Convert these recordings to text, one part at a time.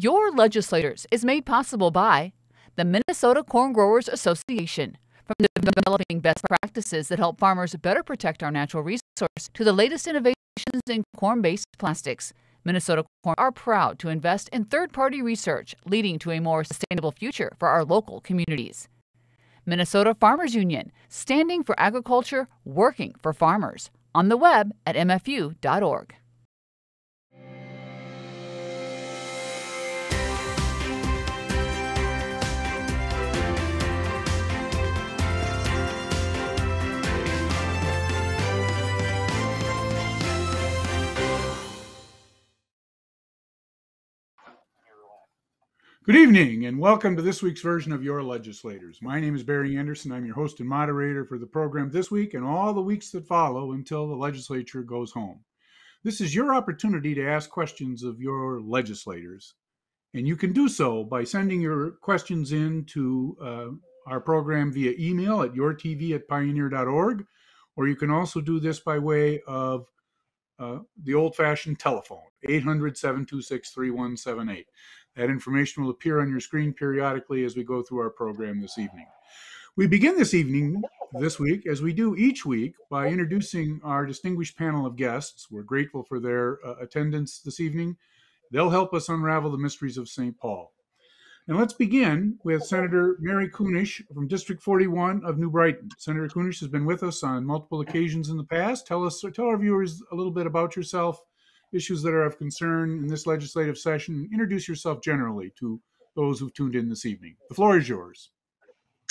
Your Legislators is made possible by the Minnesota Corn Growers Association. From developing best practices that help farmers better protect our natural resource to the latest innovations in corn based plastics, Minnesota Corn are proud to invest in third party research leading to a more sustainable future for our local communities. Minnesota Farmers Union, standing for agriculture, working for farmers. On the web at mfu.org. Good evening and welcome to this week's version of Your Legislators. My name is Barry Anderson. I'm your host and moderator for the program this week and all the weeks that follow until the legislature goes home. This is your opportunity to ask questions of your legislators, and you can do so by sending your questions in to uh, our program via email at yourtv at pioneer.org, or you can also do this by way of uh, the old fashioned telephone, 800 726 3178. That information will appear on your screen periodically as we go through our program this evening. We begin this evening, this week, as we do each week, by introducing our distinguished panel of guests. We're grateful for their uh, attendance this evening. They'll help us unravel the mysteries of St. Paul. And let's begin with Senator Mary Kunesh from District 41 of New Brighton. Senator Kunesh has been with us on multiple occasions in the past. Tell us, tell our viewers a little bit about yourself issues that are of concern in this legislative session. Introduce yourself generally to those who've tuned in this evening. The floor is yours.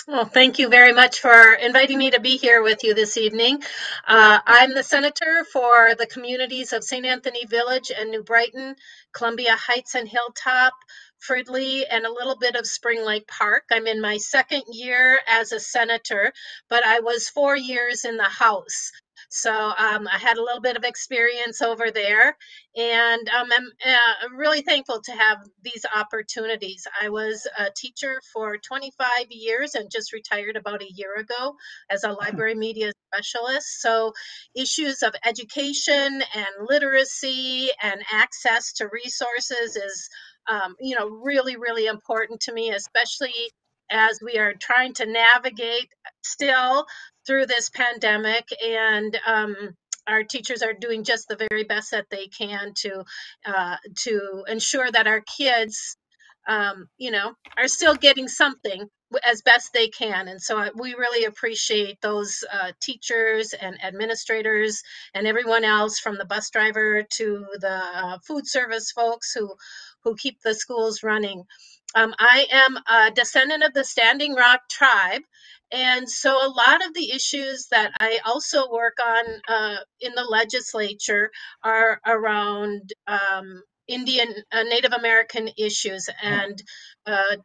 Well, thank you very much for inviting me to be here with you this evening. Uh, I'm the senator for the communities of St. Anthony Village and New Brighton, Columbia Heights and Hilltop, Fridley, and a little bit of Spring Lake Park. I'm in my second year as a senator, but I was four years in the House. So um, I had a little bit of experience over there, and um, I'm uh, really thankful to have these opportunities. I was a teacher for 25 years and just retired about a year ago as a library media specialist. So issues of education and literacy and access to resources is um, you know really really important to me especially as we are trying to navigate still through this pandemic and um, our teachers are doing just the very best that they can to uh, to ensure that our kids um, you know are still getting something as best they can. And so we really appreciate those uh, teachers and administrators and everyone else from the bus driver to the uh, food service folks who who keep the schools running. Um, I am a descendant of the Standing Rock tribe, and so a lot of the issues that I also work on uh, in the legislature are around um, Indian uh, Native American issues. And uh,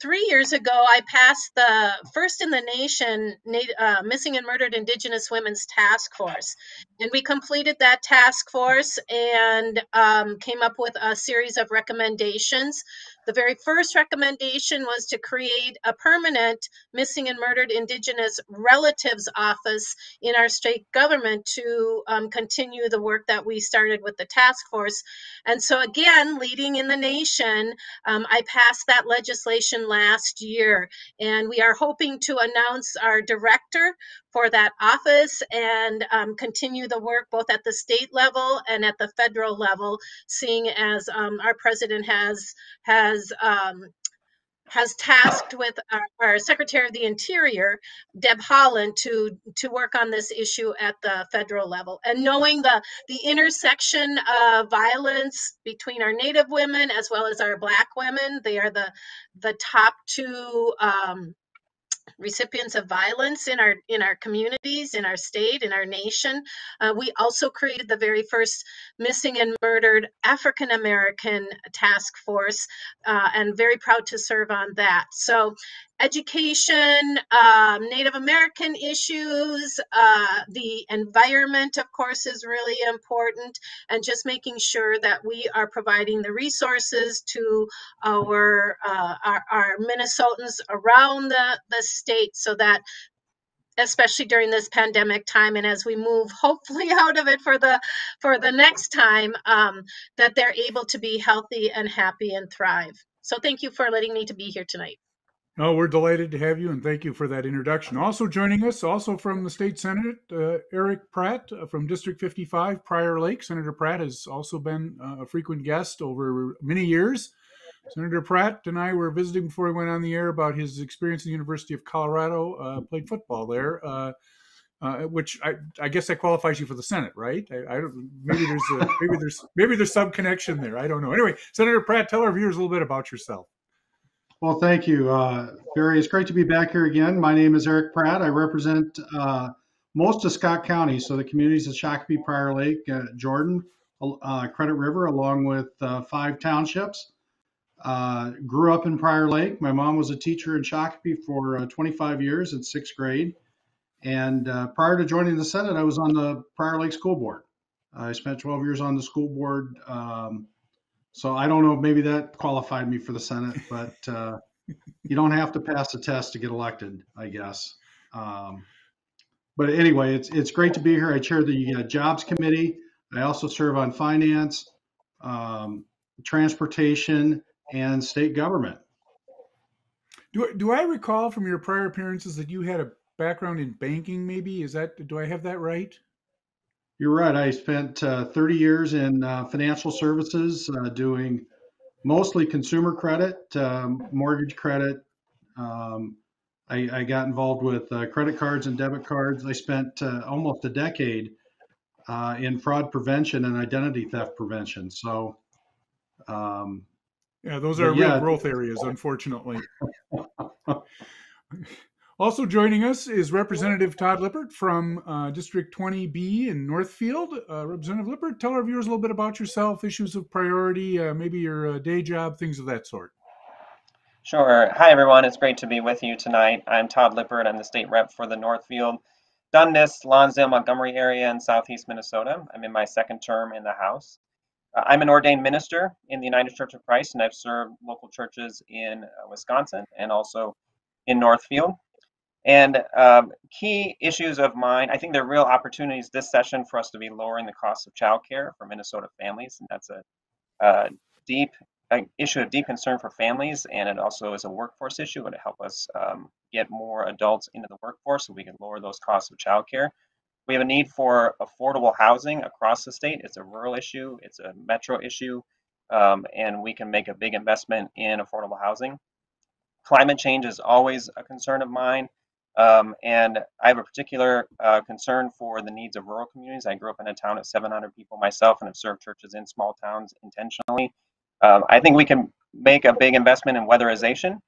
three years ago, I passed the first in the nation uh, missing and murdered Indigenous Women's Task Force. And we completed that task force and um, came up with a series of recommendations the very first recommendation was to create a permanent missing and murdered Indigenous relatives office in our state government to um, continue the work that we started with the task force. And so, again, leading in the nation, um, I passed that legislation last year, and we are hoping to announce our director for that office and um, continue the work both at the state level and at the federal level, seeing as um, our president has has um, has tasked with our, our, Secretary of the Interior, Deb Haaland, to to work on this issue at the federal level. And knowing the the intersection of violence between our Native women as well as our Black women, they are the the top two um, recipients of violence in our in our communities in our state in our nation. Uh, we also created the very first missing and murdered african american task force uh, and very proud to serve on that. So education, um, Native American issues, uh, the environment, of course, is really important, and just making sure that we are providing the resources to our uh, our, our Minnesotans around the, the state so that especially during this pandemic time and as we move hopefully out of it for the for the next time um, that they're able to be healthy and happy and thrive. So thank you for letting me to be here tonight. Oh, we're delighted to have you, and thank you for that introduction. Also joining us, also from the state senate, uh, Eric Pratt uh, from District 55, Prior Lake. Senator Pratt has also been uh, a frequent guest over many years. Senator Pratt and I were visiting before he went on the air about his experience at the University of Colorado. Uh, played football there, uh, uh, which I, I, guess that qualifies you for the Senate, right? I, I don't. Maybe there's a, maybe there's maybe there's some connection there. I don't know. Anyway, Senator Pratt, tell our viewers a little bit about yourself. Well, thank you, uh, Barry. It's great to be back here again. My name is Eric Pratt. I represent uh, most of Scott County, so the communities of Shakopee, Prior Lake, uh, Jordan, uh, Credit River, along with uh, five townships. Uh, grew up in Prior Lake. My mom was a teacher in Shakopee for 25 years in sixth grade. And prior to joining the Senate, I was on the Prior Lake School Board. I spent 12 years on the school board. Um, so I don't know maybe that qualified me for the Senate, but uh, you don't have to pass a test to get elected, I guess. Um, but anyway, it's it's great to be here. I chair the uh, Jobs Committee. I also serve on finance, um, transportation, and state government. Do do I recall from your prior appearances that you had a background in banking? Maybe is that do I have that right? You're right. I spent uh, 30 years in uh, financial services uh, doing mostly consumer credit, um, mortgage credit. Um, I, I, got involved with uh, credit cards and debit cards. I spent uh, almost a decade uh, in fraud prevention and identity theft prevention. So, um, yeah, those are real yeah. growth areas, unfortunately. Also joining us is Representative Todd Lippert from uh, District 20B in Northfield. Uh, Representative Lippert, tell our viewers a little bit about yourself, issues of priority, uh, maybe your uh, day job, things of that sort. Sure. Hi, everyone. It's great to be with you tonight. I'm Todd Lippert. I'm the state rep for the Northfield, Dundas, Lonsdale, Montgomery area in southeast Minnesota. I'm in my second term in the House. Uh, I'm an ordained minister in the United Church of Christ, and I've served local churches in uh, Wisconsin and also in Northfield. And um, key issues of mine, I think there are real opportunities this session for us to be lowering the cost of childcare for Minnesota families. And that's a, a deep issue of deep concern for families, and it also is a workforce issue. It help us um, get more adults into the workforce so we can lower those costs of childcare. We have a need for affordable housing across the state. It's a rural issue, it's a metro issue, um, and we can make a big investment in affordable housing. Climate change is always a concern of mine. Um, and I have a particular uh, concern for the needs of rural communities. I grew up in a town of 700 people myself and have served churches in small towns intentionally. Um, I think we can make a big investment in weatherization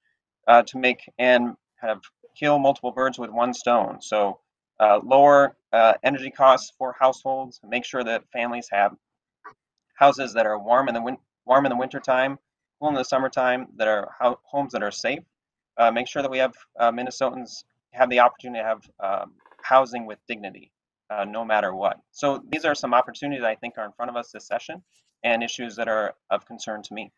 uh, to make and kind of kill multiple birds with one stone. So uh, lower uh, energy costs for households, make sure that families have houses that are warm in the win- warm in the wintertime, cool in the summertime, that are ho- homes that are safe. Uh, make sure that we have uh, Minnesotans have the opportunity to have um, housing with dignity, uh, no matter what. So these are some opportunities I think are in front of us this session and issues that are of concern to me.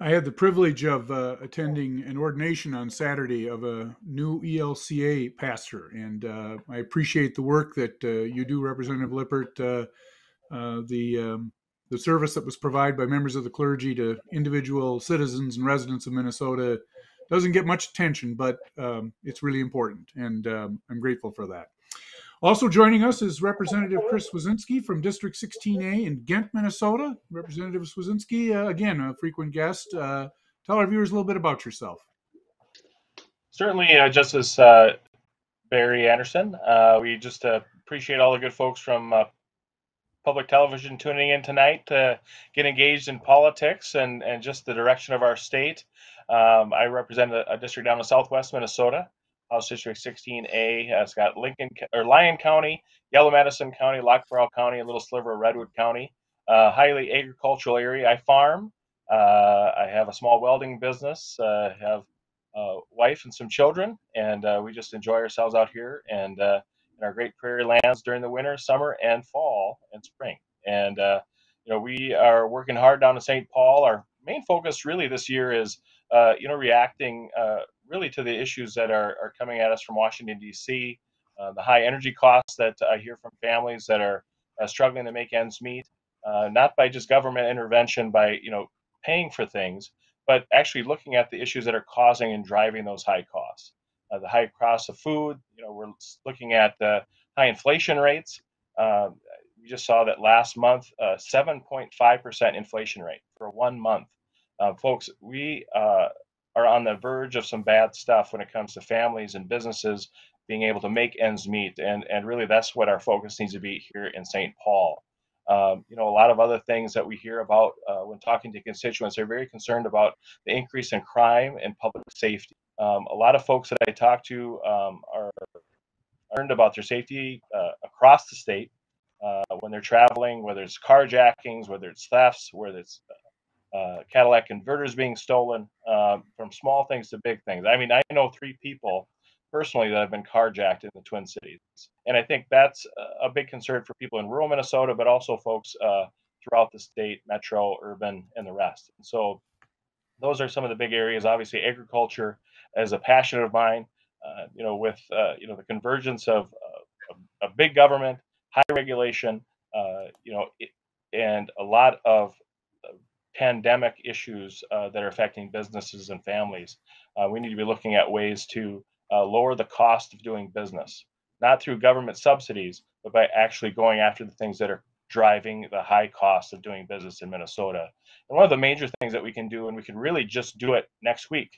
I had the privilege of uh, attending an ordination on Saturday of a new ELCA pastor, and uh, I appreciate the work that uh, you do, Representative Lippert. Uh, uh, the um, the service that was provided by members of the clergy to individual citizens and residents of Minnesota doesn't get much attention, but um, it's really important, and um, I'm grateful for that. Also joining us is Representative Chris Swedzinski from District 16A in Ghent, Minnesota. Representative Swedzinski, uh, again, a frequent guest. Uh, tell our viewers a little bit about yourself. Certainly, uh, Justice uh, Barry Anderson. Uh, we just uh, appreciate all the good folks from public television tuning in tonight to get engaged in politics and, and just the direction of our state. Um, I represent a, a, district down in southwest Minnesota, House District 16A. Uh, it's got Lincoln or Lyon County, Yellow Medicine County, Lac qui Parle County, a little sliver of Redwood County. Uh, highly agricultural area. I farm. Uh, I have a small welding business. Uh, have a wife and some children, and uh, we just enjoy ourselves out here and uh, in our great prairie lands during the winter, summer, and fall and spring. And you know, we are working hard down in St. Paul. Our main focus really this year is uh, you know, reacting uh, really to the issues that are, are coming at us from Washington, D.C., uh, the high energy costs that I hear from families that are uh, struggling to make ends meet, uh, not by just government intervention, by you know paying for things, but actually looking at the issues that are causing and driving those high costs. Uh, the high cost of food, you know, we're looking at the high inflation rates. Uh, we just saw that last month, 7.5% inflation rate for one month. Folks, we are on the verge of some bad stuff when it comes to families and businesses being able to make ends meet. And, and really, that's what our focus needs to be here in St. Paul. Um, you know, a lot of other things that we hear about uh, when talking to constituents, they're very concerned about the increase in crime and public safety. Um, a lot of folks that I talk to um, are concerned about their safety uh, across the state uh, when they're traveling, whether it's carjackings, whether it's thefts, whether it's uh, Cadillac converters being stolen, uh, from small things to big things. I mean, I know three people personally that have been carjacked in the Twin Cities. And I think that's a big concern for people in rural Minnesota, but also folks uh, throughout the state, metro, urban, and the rest. And so those are some of the big areas. Obviously, agriculture is a passion of mine. Uh, you know, with uh, you know the convergence of a big government, high regulation, you know, it, and a lot of pandemic issues that are affecting businesses and families. we need to be looking at ways to uh, lower the cost of doing business, not through government subsidies, but by actually going after the things that are driving the high cost of doing business in Minnesota. And one of the major things that we can do, and we can really just do it next week,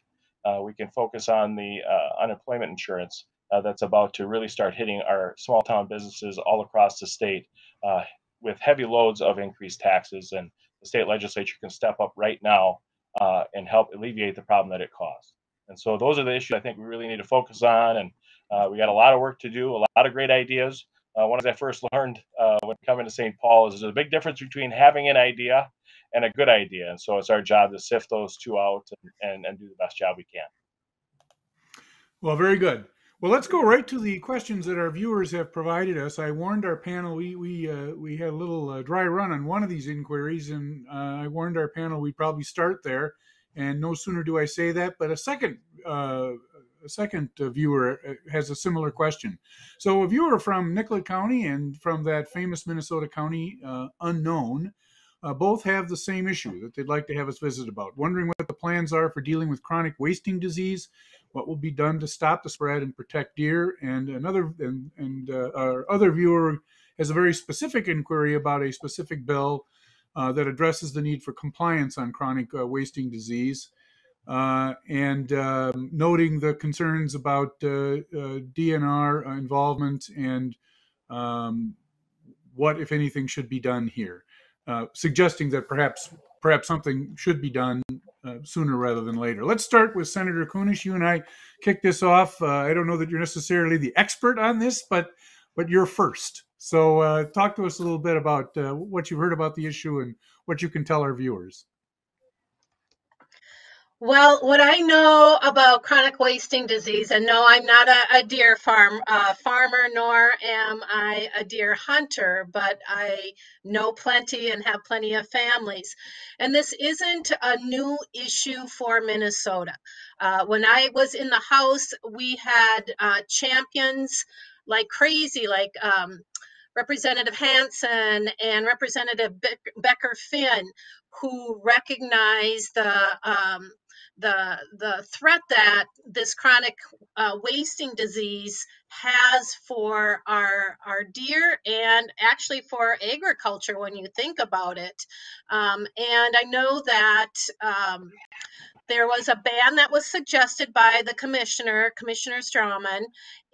uh, we can focus on the uh, unemployment insurance uh, that's about to really start hitting our small town businesses all across the state uh, with heavy loads of increased taxes. And the state legislature can step up right now uh, and help alleviate the problem that it caused. And so those are the issues I think we really need to focus on. And uh, we got a lot of work to do, a lot of great ideas. Uh, one of I first learned uh, when coming to St. Paul is there's a big difference between having an idea and a good idea. And so it's our job to sift those two out and, and, and do the best job we can. Well, very good. Well, let's go right to the questions that our viewers have provided us. I warned our panel we we uh, we had a little uh, dry run on one of these inquiries, and uh, I warned our panel we'd probably start there. And no sooner do I say that, but a second uh, a second viewer uh, has a similar question. So a viewer from Nicollet County and from that famous Minnesota county uh, unknown uh, both have the same issue that they'd like to have us visit about, wondering what the plans are for dealing with chronic wasting disease, what will be done to stop the spread and protect deer, and another and, and uh, our other viewer has a very specific inquiry about a specific bill uh, that addresses the need for compliance on chronic uh, wasting disease. Uh, and um, noting the concerns about uh, uh, DNR involvement and um, what, if anything, should be done here, suggesting that perhaps perhaps something should be done sooner rather than later. Let's start with Senator Kunesh. You and I kick this off. I don't know that you're necessarily the expert on this, but but you're first. So, uh, talk to us a little bit about uh, what you've heard about the issue and what you can tell our viewers. Well, what I know about chronic wasting disease, and no, I'm not a, a deer farm uh, farmer, nor am I a deer hunter, but I know plenty and have plenty of families. And this isn't a new issue for Minnesota. Uh, when I was in the House, we had uh, champions like crazy, like um, Representative Hansen and Representative Becker Finn, who recognized the um, the the threat that this chronic uh, wasting disease has for our our deer and actually for agriculture when you think about it. Um, and I know that um, there was a ban that was suggested by the commissioner, Commissioner Strommen,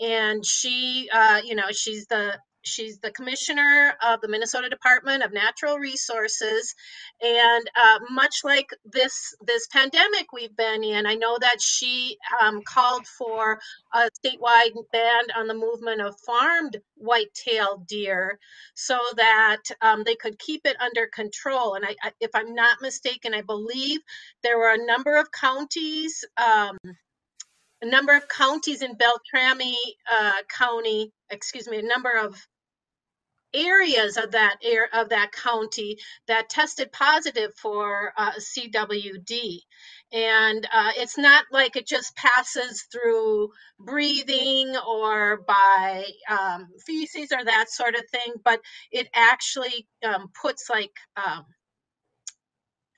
and she, uh, you know, she's the She's the commissioner of the Minnesota Department of Natural Resources, and uh, much like this this pandemic we've been in, I know that she um, called for a statewide ban on the movement of farmed white-tailed deer, so that um, they could keep it under control. And I, I, if I'm not mistaken, I believe there were a number of counties. Um, a number of counties in Beltrami uh, County, excuse me, a number of areas of that air of that county that tested positive for uh, CWD, And uh, it's not like it just passes through breathing or by um, feces or that sort of thing, but it actually um, puts like um,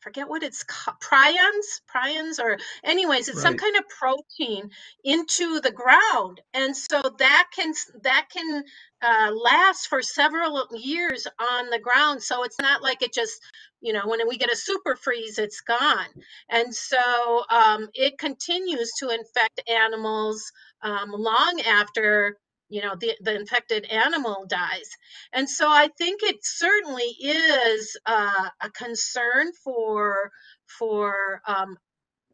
forget what it's called, prions, prions, or anyways, it's some kind of protein into the ground, and so that can that can uh, last for several years on the ground. So it's not like it just you know when we get a super freeze, it's gone, and so um, it continues to infect animals um, long after you know the, the infected animal dies and so I think it certainly is uh, a concern for for um,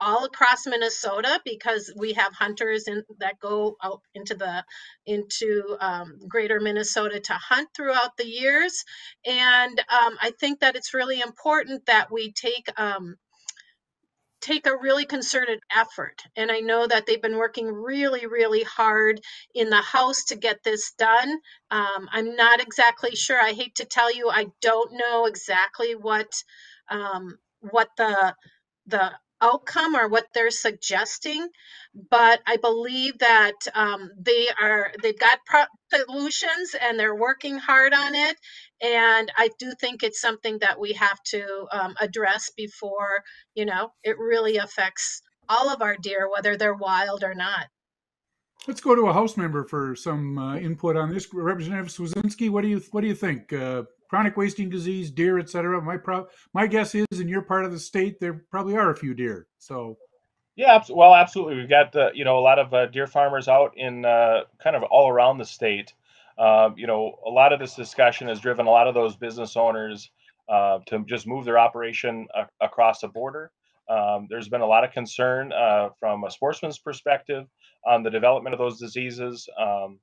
all across Minnesota because we have hunters in, that go out into the into um, greater Minnesota to hunt throughout the years, and um, I think that it's really important that we take um, take a really concerted effort. And I know that they've been working really, really hard in the House to get this done. Um, I'm not exactly sure. I hate to tell you, I don't know exactly what um, what the the outcome or what they're suggesting, but I believe that um, they are they've got solutions and they're working hard on it. And I do think it's something that we have to um, address before you know it really affects all of our deer, whether they're wild or not. Let's go to a House member for some uh, input on this. Representative Swedzinski, what do you what do you think? Uh, chronic wasting disease, deer, etc. My pro- my guess is in your part of the state there probably are a few deer. So Yeah, well, absolutely. We've got uh, you know a lot of uh, deer farmers out in uh, kind of all around the state. Um, you know, a lot of this discussion has driven a lot of those business owners uh, to just move their operation across the border. Um, there's been a lot of concern uh, from a sportsman's perspective on the development of those diseases um,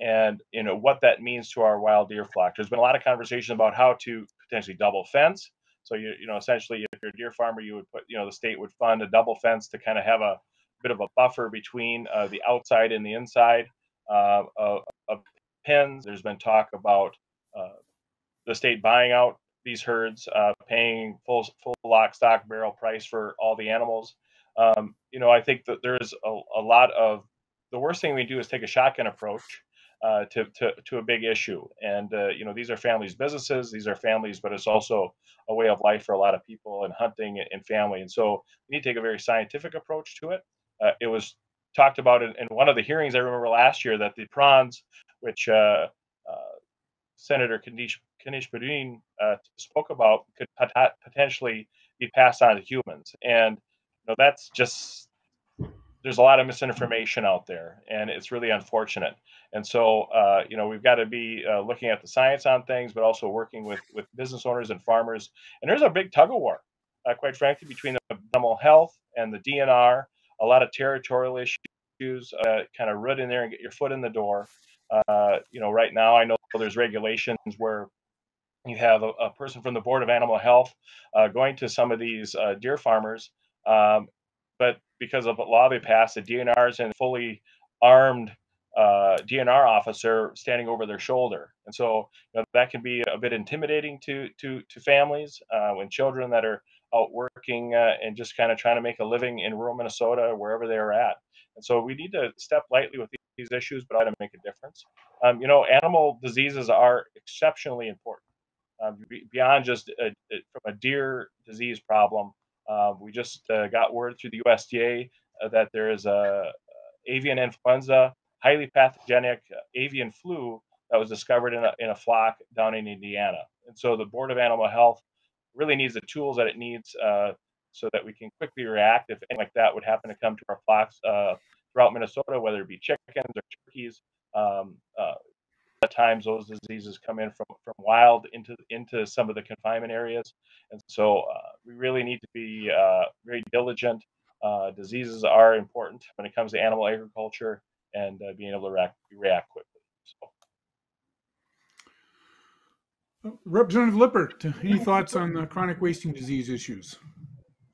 and you know what that means to our wild deer flock. There's been a lot of conversation about how to potentially double fence. So you you know essentially if you're a deer farmer, you would put you know the state would fund a double fence to kind of have a bit of a buffer between uh, the outside and the inside uh, of, of pens. There's been talk about uh, the state buying out these herds, uh, paying full full lock, stock, barrel price for all the animals. Um, you know, I think that there's a, a lot of the worst thing we do is take a shotgun approach uh, to, to to a big issue. And uh, you know, these are families' businesses, these are families, but it's also a way of life for a lot of people and hunting and family. And so we need to take a very scientific approach to it. Uh, it was talked about in, in one of the hearings I remember last year that the prions, which uh, uh, Senator Kunesh Kunesh Podein spoke about, could pot- potentially be passed on to humans. And you know, that's just there's a lot of misinformation out there, and it's really unfortunate. And so, uh, you know, we've got to be uh, looking at the science on things, but also working with with business owners and farmers. And there's a big tug of war, uh, quite frankly, between the animal health and the DNR. A lot of territorial issues, uh, kind of root in there and get your foot in the door. Uh, you know, right now I know there's regulations where you have a, a person from the Board of Animal Health uh, going to some of these deer farmers, um, but because of a law they passed, the DNRs and fully armed uh, DNR officer standing over their shoulder, and so you know, that can be a bit intimidating to to to families uh, when children that are out working uh, and just kind of trying to make a living in rural Minnesota wherever they are at. And so we need to step lightly with these issues, but try to make a difference. Um, you know, animal diseases are exceptionally important uh, beyond just a, a, from a deer disease problem. Uh, we just uh, got word through the USDA uh, that there is a avian influenza, highly pathogenic uh, avian flu that was discovered in a, in a flock down in Indiana. And so the Board of Animal Health really needs the tools that it needs uh, so that we can quickly react if anything like that would happen to come to our flocks throughout Minnesota, whether it be chickens or turkeys. Um, at times those diseases come in from, from wild into into some of the confinement areas and so uh, we really need to be uh, very diligent uh, diseases are important when it comes to animal agriculture and uh, being able to react, react quickly so. Representative Lippert, any thoughts on the chronic wasting disease issues?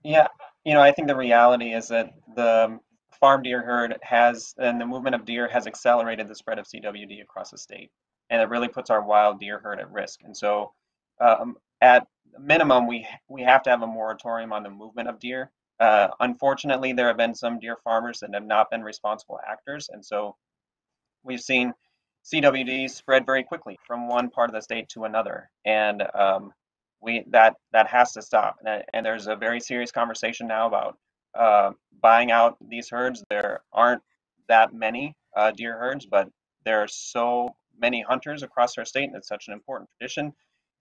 Yeah, you know, I think the reality is that the farm deer herd has, and the movement of deer has accelerated the spread of CWD across the state. And it really puts our wild deer herd at risk. And so, um, at minimum, we we have to have a moratorium on the movement of deer Uh, unfortunately, there have been some deer farmers that have not been responsible actors, and so we've seen CWD spread very quickly from one part of the state to another, and um, we that that has to stop. And, and, there's a very serious conversation now about uh, buying out these herds. There aren't that many uh, deer herds, but there are so many hunters across our state, and it's such an important tradition.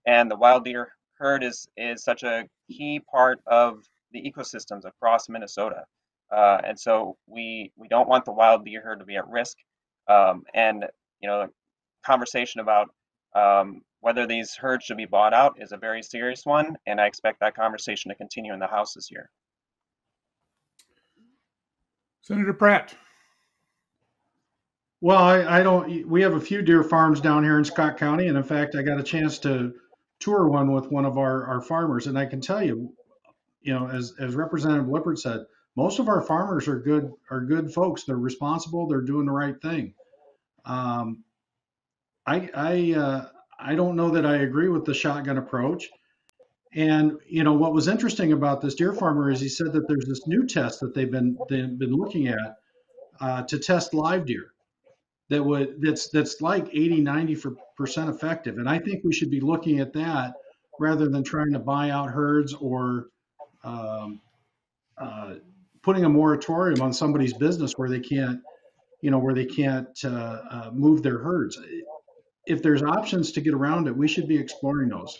And the wild deer herd is is such a key part of the ecosystems across Minnesota. Uh, and so we we don't want the wild deer herd to be at risk. Um, and you know, conversation about um, whether these herds should be bought out is a very serious one, and I expect that conversation to continue in the House this year. Senator Pratt. Well, I, I, don't. We have a few deer farms down here in Scott County, and in fact, I got a chance to tour one with one of our, our farmers, and I can tell you, you know, as as Representative Lippert said, most of our farmers are good are good folks. They're responsible. They're doing the right thing. Um, I I uh, I don't know that I agree with the shotgun approach. And you know what was interesting about this deer farmer is he said that there's this new test that they've been they've been looking at uh, to test live deer that would that's that's like 80 90 percent effective. And i think we should be looking at that rather than trying to buy out herds or um, uh, putting a moratorium on somebody's business where they can't you know where they can't uh, uh, move their herds. If there's options to get around it we should be exploring those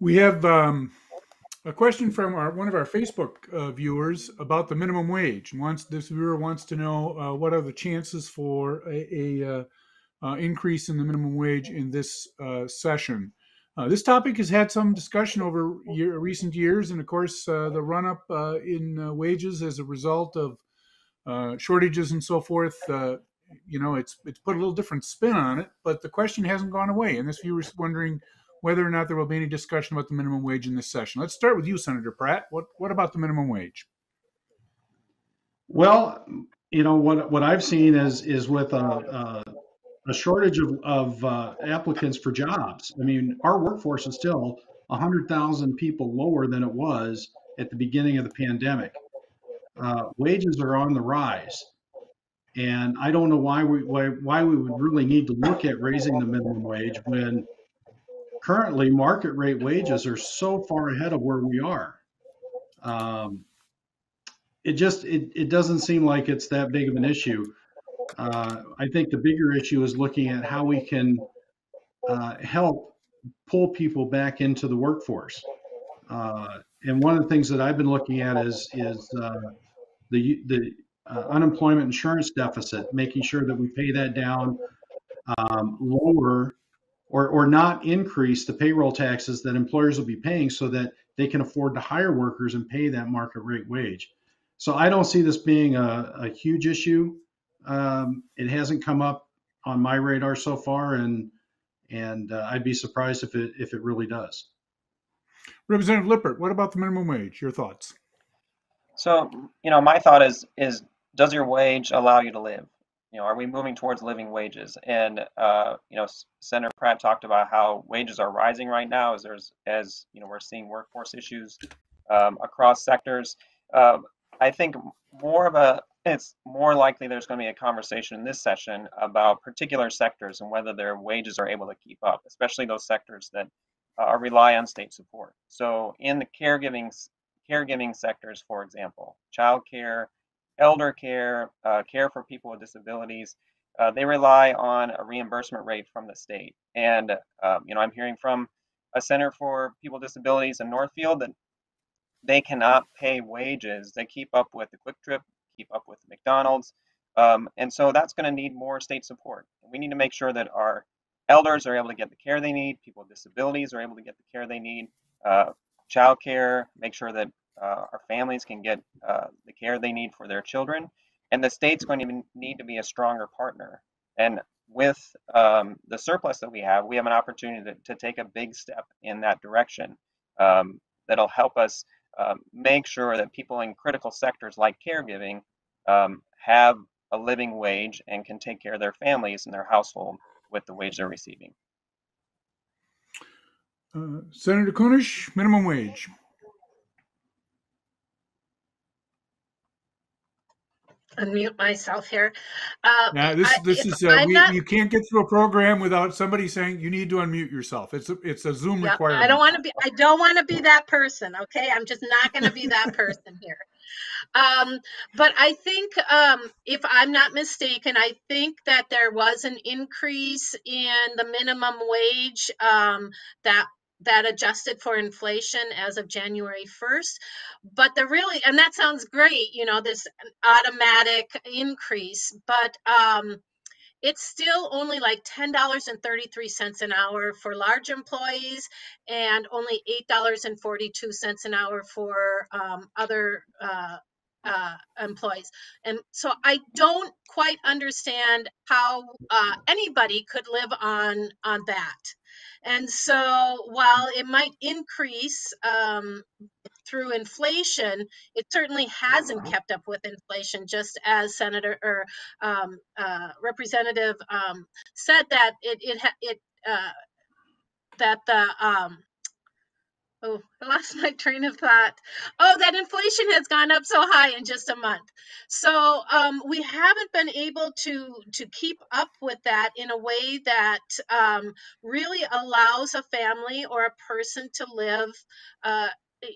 we have um, a question from our, one of our Facebook uh, viewers about the minimum wage. Wants this viewer wants to know uh, what are the chances for a, a uh, uh increase in the minimum wage in this uh, session. Uh, this topic has had some discussion over year, recent years, and of course, the run up in wages as a result of shortages and so forth. you know, it's it's put a little different spin on it, but the question hasn't gone away. And this viewer is wondering whether or not there will be any discussion about the minimum wage in this session. Let's start with you, Senator Pratt. What what about the minimum wage? Well, you know what what I've seen is is with a, a, a shortage of, of uh, applicants for jobs. I mean, our workforce is still 100,000 people lower than it was at the beginning of the pandemic. Uh, wages are on the rise, and I don't know why we why, why we would really need to look at raising the minimum wage when currently market rate wages are so far ahead of where we are. Um, it just it, it doesn't seem like it's that big of an issue. Uh, I think the bigger issue is looking at how we can uh, help pull people back into the workforce. Uh, and one of the things that I've been looking at is is uh, the the uh, unemployment insurance deficit, making sure that we pay that down, um, lower or, or not increase the payroll taxes that employers will be paying so that they can afford to hire workers and pay that market rate wage. So I don't see this being a, a huge issue. Um, it hasn't come up on my radar so far, and and uh, I'd be surprised if it if it really does. Representative Lippert, what about the minimum wage? Your thoughts? So you know, my thought is is does your wage allow you to live? You know, are we moving towards living wages? And uh, you know, Senator Pratt talked about how wages are rising right now as there's as you know we're seeing workforce issues um, across sectors. Um, I think more of a it's more likely there's going to be a conversation in this session about particular sectors and whether their wages are able to keep up, especially those sectors that uh, rely on state support. So in the caregiving caregiving sectors, for example, childcare, elder care, uh, care for people with disabilities, uh, they rely on a reimbursement rate from the state. And, um, you know, I'm hearing from a Center for People with Disabilities in Northfield that they cannot pay wages. They keep up with the Kwik Trip, keep up with McDonald's. Um, and so that's going to need more state support. We need to make sure that our elders are able to get the care they need, people with disabilities are able to get the care they need, uh, child care, make sure that our families can get uh, the care they need for their children, and the state's going to need to be a stronger partner. And with um, the surplus that we have, we have an opportunity to, to take a big step in that direction um, that'll help us um, make sure that people in critical sectors like caregiving um, have a living wage and can take care of their families and their household with the wage they're receiving. Uh, Senator Kunesh, minimum wage. Unmute myself here. Uh, Now, this I- this is uh, we, not- you can't get through a program without somebody saying you need to unmute yourself. It's a, it's a Zoom Yep, requirement. I don't want to be. I don't want to be that person. Okay, I'm just not going to be that person here. Um, but I think, um, if I'm not mistaken, I think that there was an increase in the minimum wage um, that that adjusted for inflation as of January 1st. But the really, and that sounds great, you know, this automatic increase, but um, it's still only like $10.33 an hour for large employees and only $8.42 an hour for um, other uh, uh, employees. And so I don't quite understand how uh, anybody could live on on that. And so while it might increase um, through inflation, it certainly hasn't kept up with inflation, just as Senator or um, uh, Representative um, said that it it it uh, that the um, oh I lost my train of thought. Oh, that inflation has gone up so high in just a month. So um, we haven't been able to to keep up with that in a way that um, really allows a family or a person to live uh,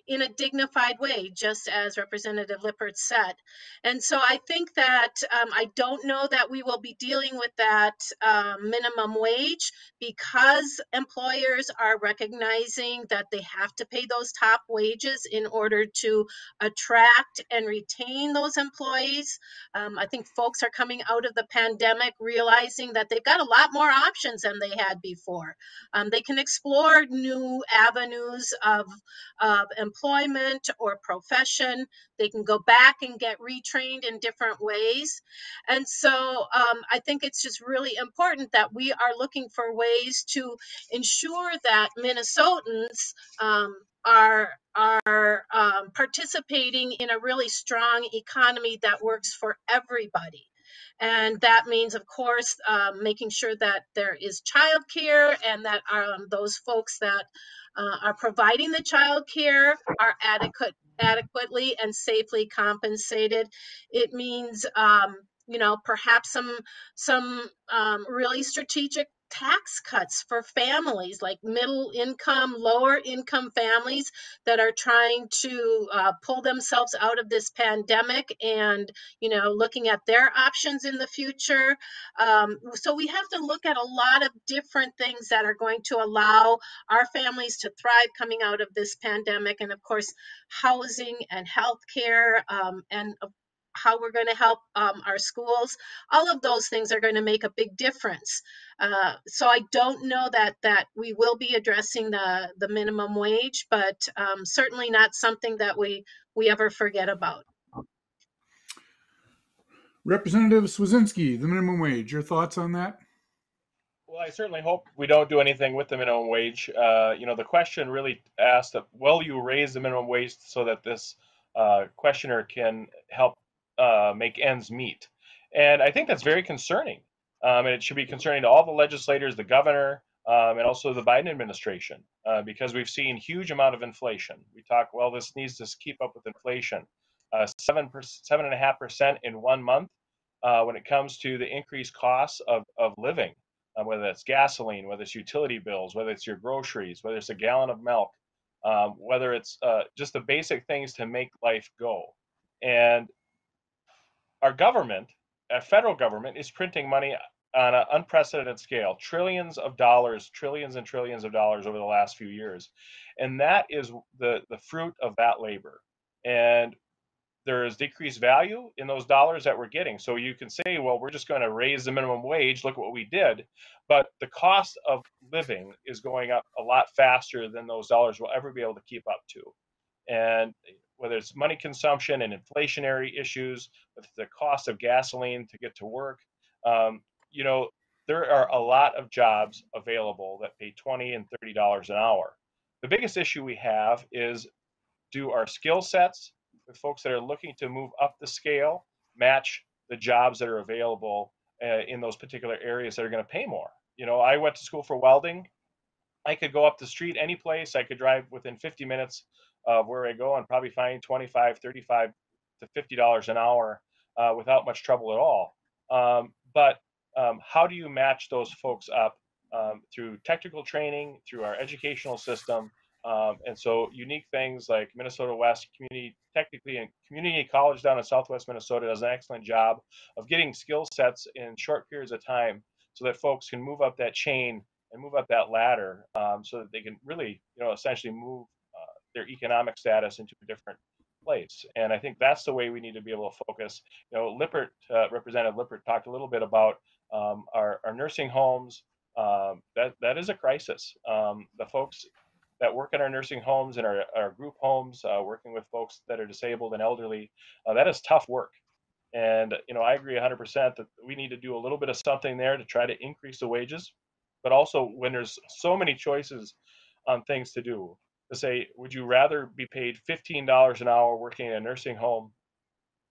in a dignified way, just as Representative Lippert said. And so I think that um, I don't know that we will be dealing with that um, minimum wage because employers are recognizing that they have to pay those top wages in order to attract and retain those employees. Um, I think folks are coming out of the pandemic realizing that they've got a lot more options than they had before. Um, they can explore new avenues of, of employment or profession. They can go back and get retrained in different ways. And so um, I think it's just really important that we are looking for ways to ensure that Minnesotans um, are are um, participating in a really strong economy that works for everybody. And that means, of course, um, making sure that there is childcare and that um, those folks that uh, are providing the child care are adequate, adequately and safely compensated. It means, um, you know, perhaps some some um, really strategic tax cuts for families like middle income, lower income families that are trying to uh, pull themselves out of this pandemic and, you know, looking at their options in the future. Um, so we have to look at a lot of different things that are going to allow our families to thrive coming out of this pandemic. And of course, housing and healthcare um, and of how we're going to help um, our schools all of those things are going to make a big difference uh, so i don't know that that we will be addressing the the minimum wage but um, certainly not something that we we ever forget about Representative Swedzinski, the minimum wage. Your thoughts on that? Well, I certainly hope we don't do anything with the minimum wage. Uh, you know, the question really asked, will you raise the minimum wage so that this uh, questioner can help uh, make ends meet? And I think that's very concerning. Um, and it should be concerning to all the legislators, the governor, um, and also the Biden administration, uh, because we've seen huge amount of inflation. We talk, well, this needs to keep up with inflation. Uh, seven seven and a half percent in one month uh, when it comes to the increased costs of, of living uh, whether it's gasoline, whether it's utility bills, whether it's your groceries, whether it's a gallon of milk, um, whether it's uh, just the basic things to make life go. And our government, our federal government, is printing money on an unprecedented scale trillions of dollars, trillions and trillions of dollars over the last few years. And that is the, the fruit of that labor. And there is decreased value in those dollars that we're getting. So you can say, well, we're just going to raise the minimum wage. Look what we did. But the cost of living is going up a lot faster than those dollars will ever be able to keep up to. And whether it's money consumption and inflationary issues, with the cost of gasoline to get to work, um, you know, there are a lot of jobs available that pay 20 and 30 dollars an hour. The biggest issue we have is do our skill sets with folks that are looking to move up the scale match the jobs that are available uh, in those particular areas that are going to pay more. You know, I went to school for welding. I could go up the street any place. I could drive within 50 minutes of where I go and probably find 25, 35 to 50 dollars an hour uh, without much trouble at all. Um, but um, how do you match those folks up um, through technical training, through our educational system, um, and so unique things like Minnesota West Community, technically, and Community College down in Southwest Minnesota does an excellent job of getting skill sets in short periods of time, so that folks can move up that chain and move up that ladder, um, so that they can really, you know, essentially move uh, their economic status into a different place. And I think that's the way we need to be able to focus. You know, Lippert, uh, Representative Lippert talked a little bit about um, our, our nursing homes. Um, that that is a crisis. Um, the folks that work in our nursing homes and our, our group homes, uh, working with folks that are disabled and elderly, uh, that is tough work. And you know, I agree 100% that we need to do a little bit of something there to try to increase the wages, but also when there's so many choices on things to do, to say, would you rather be paid $15 an hour working in a nursing home,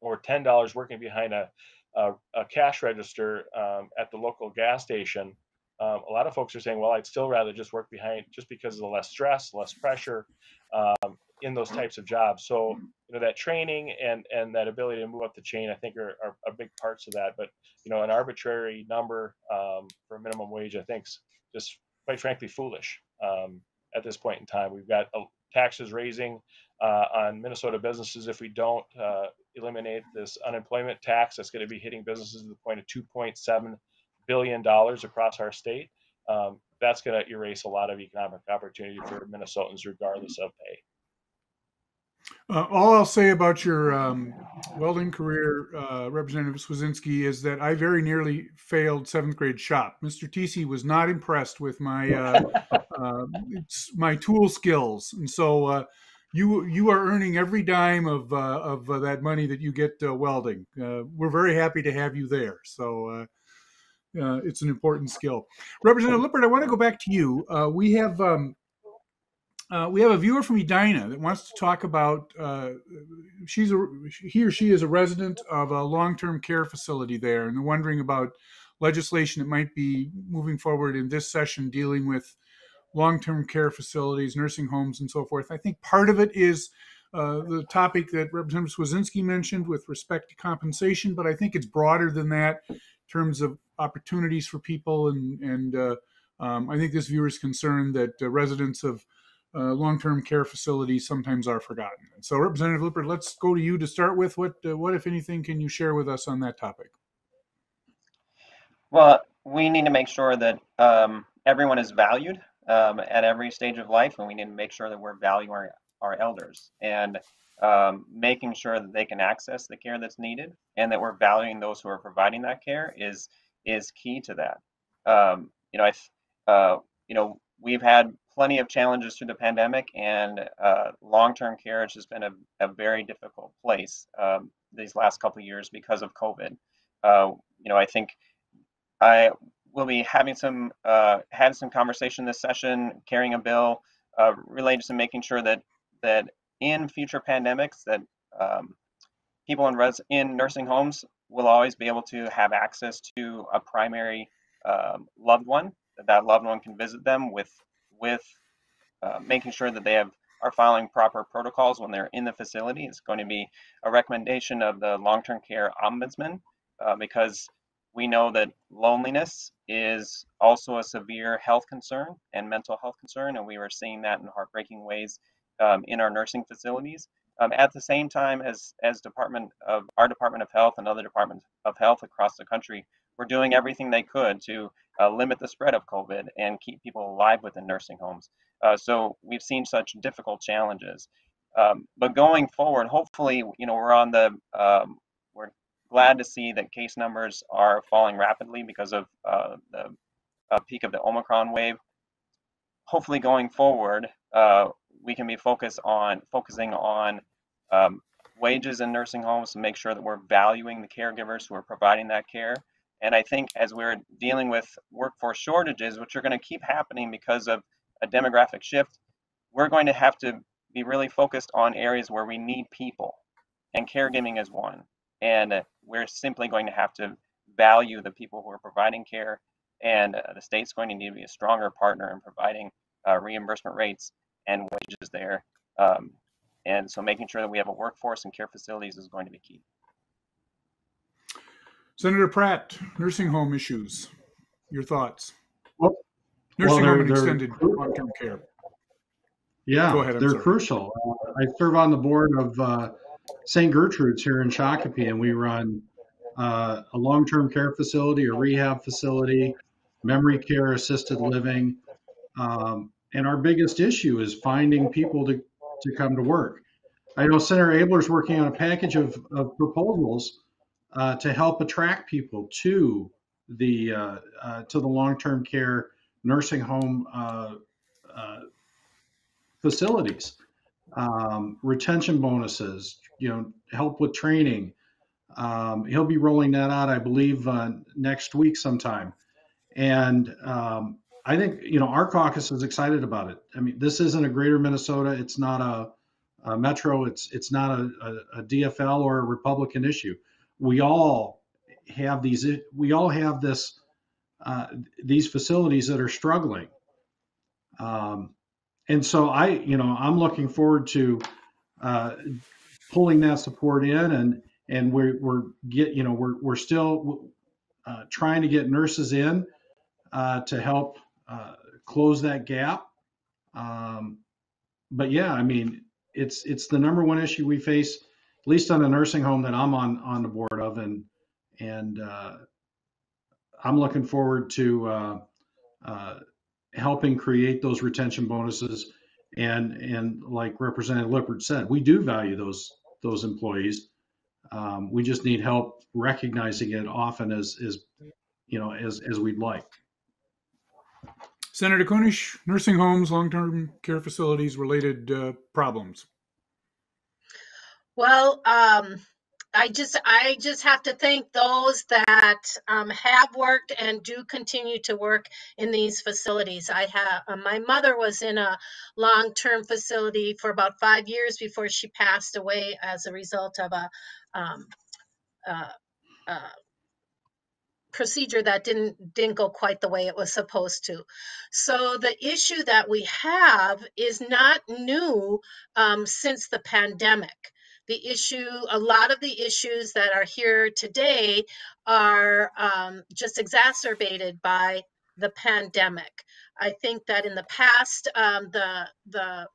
or $10 working behind a a, a cash register um, at the local gas station? Um, a lot of folks are saying, well, I'd still rather just work behind just because of the less stress, less pressure um, in those types of jobs. So, you know, that training and and that ability to move up the chain, I think, are, are, are big parts of that. But, you know, an arbitrary number um, for a minimum wage, I think, is just quite frankly foolish um, at this point in time. We've got uh, taxes raising uh, on Minnesota businesses if we don't uh, eliminate this unemployment tax that's going to be hitting businesses to the point of 2.7 billion dollars across our state, um, that's going to erase a lot of economic opportunity for Minnesotans, regardless of pay. Uh, all I'll say about your um, welding career, uh, Representative Swedzinski, is that I very nearly failed seventh grade shop. Mr. TC was not impressed with my uh, uh my tool skills, and so uh, you you are earning every dime of uh, of that money that you get welding. we're very happy to have you there. So uh, it's an important skill. Representative Lippert, I want to go back to you. Uh, we have um, uh, we have a viewer from Edina that wants to talk about. Uh, she's a he or she is a resident of a long-term care facility there, and they're wondering about legislation that might be moving forward in this session dealing with long-term care facilities, nursing homes, and so forth. I think part of it is. Uh, the topic that Representative Swedzinski mentioned with respect to compensation, but I think it's broader than that in terms of opportunities for people. And, and uh, um, I think this viewer is concerned that uh, residents of uh, long-term care facilities sometimes are forgotten. So, Representative Lippert, let's go to you to start with. What, uh, what, if anything, can you share with us on that topic? Well, we need to make sure that um, everyone is valued um, at every stage of life, and we need to make sure that we're valuing our, our elders. And um, making sure that they can access the care that's needed and that we're valuing those who are providing that care is is key to that. Um, you know, I, uh, you know, we've had plenty of challenges through the pandemic, and uh, long-term care has been a, a very difficult place um, these last couple years because of COVID. Uh, you know, I think I will be having some uh, had some conversation this session, carrying a bill uh, related to making sure that that in future pandemics that um, people in res in nursing homes will always be able to have access to a primary um, loved one that that loved one can visit them with with uh, making sure that they have are following proper protocols when they're in the facility. It's going to be a recommendation of the long-term care ombudsman uh, because we know that loneliness is also a severe health concern and mental health concern, and we were seeing that in heartbreaking ways um, in our nursing facilities. Um, at the same time as as Department of our Department of Health and other departments of health across the country were doing everything they could to uh, limit the spread of COVID and keep people alive within nursing homes. Uh, so we've seen such difficult challenges. Um, but going forward, hopefully, you know, we're on the um, we're glad to see that case numbers are falling rapidly because of uh, the uh, peak of the Omicron wave. Hopefully, going forward, uh, we can be focused on focusing on um, wages in nursing homes to make sure that we're valuing the caregivers who are providing that care. And I think as we're dealing with workforce shortages, which are going to keep happening because of a demographic shift, we're going to have to be really focused on areas where we need people, and caregiving is one. And we're simply going to have to value the people who are providing care, and uh, the state's going to need to be a stronger partner in providing uh, reimbursement rates and wages there. Um, and so making sure that we have a workforce and care facilities is going to be key. Senator Pratt, nursing home issues. Your thoughts? Well, nursing well, home and extended long-term care. Yeah, Go ahead, I'm they're sorry. crucial. Uh, I serve on the board of uh, St. Gertrude's here in Shakopee, and we run uh, a long-term care facility, a rehab facility, memory care, assisted living, um, and our biggest issue is finding people to, to come to work. I know Senator Abeler's working on a package of, of proposals uh, to help attract people to the uh, uh, to the long-term care nursing home uh, uh, facilities, um, retention bonuses, you know, help with training. Um, he'll be rolling that out, I believe, next week sometime. And um, I think, you know, our caucus is excited about it. I mean, this isn't a greater Minnesota. It's not a, a metro. It's it's not a, a, a DFL or a Republican issue. We all have these. We all have this. Uh, these facilities that are struggling. Um, and so I, you know, I'm looking forward to uh, pulling that support in, and and we're we're get, you know, we're we're still uh, trying to get nurses in uh, to help uh, close that gap. Um, but yeah, I mean, it's it's the number one issue we face, least on a nursing home that I'm on on the board of, and and uh, I'm looking forward to uh, uh, helping create those retention bonuses. And and like Representative Lippert said, we do value those those employees. Um, we just need help recognizing it often as as you know as as we'd like. Senator Kunesh, nursing homes, long-term care facilities, related uh, problems. Well, um, I just I just have to thank those that um, have worked and do continue to work in these facilities. I have uh, my mother was in a long-term facility for about five years before she passed away as a result of a um, uh, uh, procedure that didn't didn't go quite the way it was supposed to. So the issue that we have is not new um, since the pandemic the issue, a lot of the issues that are here today are um, just exacerbated by the pandemic. I think that in the past, um, the the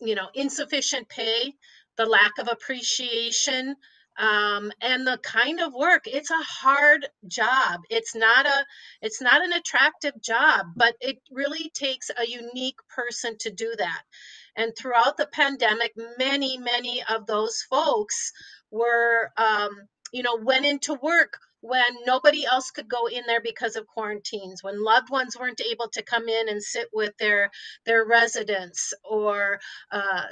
you know insufficient pay, the lack of appreciation, um, and the kind of work it's a hard job it's not a it's not an attractive job but it really takes a unique person to do that and throughout the pandemic many many of those folks were um, you know went into work when nobody else could go in there because of quarantines when loved ones weren't able to come in and sit with their their residents or uh,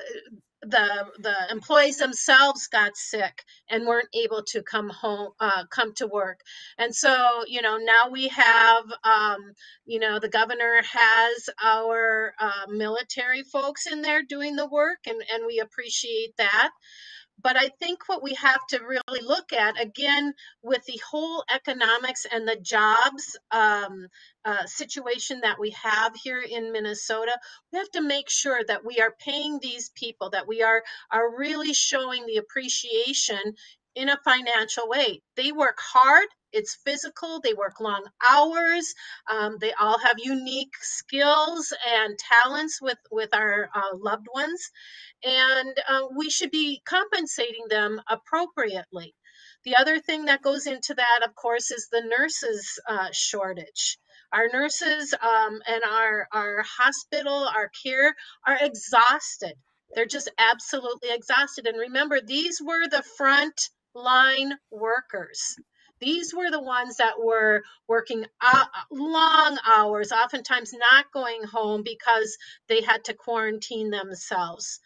the the employees themselves got sick and weren't able to come home uh, come to work. And so you know now we have um, you know the governor has our uh, military folks in there doing the work and and we appreciate that but I think what we have to really look at, again, with the whole economics and the jobs um, uh, situation that we have here in Minnesota, we have to make sure that we are paying these people, that we are, are really showing the appreciation in a financial way. They work hard. It's physical. They work long hours. Um, they all have unique skills and talents with with our uh, loved ones, and uh, we should be compensating them appropriately. The other thing that goes into that, of course, is the nurses uh, shortage. Our nurses um, and our our hospital, our care are exhausted. They're just absolutely exhausted. And remember, these were the front line workers. These were the ones that were working uh, long hours, oftentimes not going home because they had to quarantine themselves.